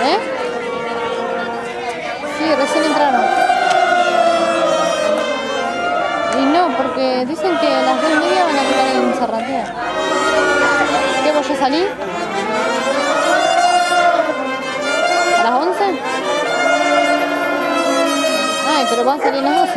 ¿Eh? Sí, recién entraron. Y no, porque dicen que a las dos y media van a tocar en Zarratea. ¿Qué, voy a salir? ¿A las 11? Ay, pero van a salir las 12.